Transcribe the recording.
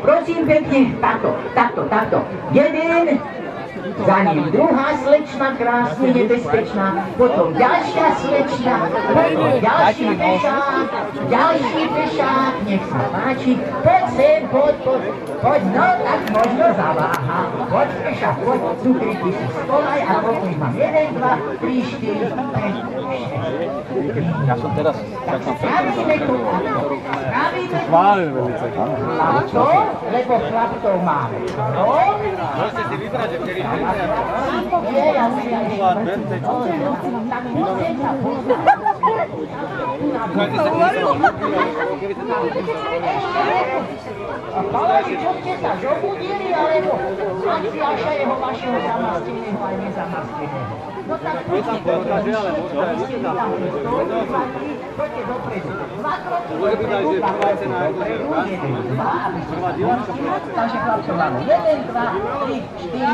Prosím pekne, takto, takto, takto. Jeden, za ním druhá slečna, krásne nebezpečná, potom ďalšia slečna, potom ďalší pešák, ďalší pešák, nech sa páči, poď sem, poď, poď, poď, no tak možno zaváha, poď pešák, poď, cukriky si skolaj a potom už mám 1, 2, 3, 4, 5, 6. Ja som teraz Tak sa spravíme spravíme to, chválil velice. chlapcov, lebo chlapcov máme. No, Môžete si vybrať, že kedy je, ja si ja ešte. Tak musím sa poznať. Chalani, čo ste sa zobudili, alebo Antiáša jeho vašeho zamasteného aj nezamasteného? No tak poďte dopredu. Vy ste mi tam stoli, poďte dopredu. Dva kroky dopredu, dva kroky dopredu, jeden,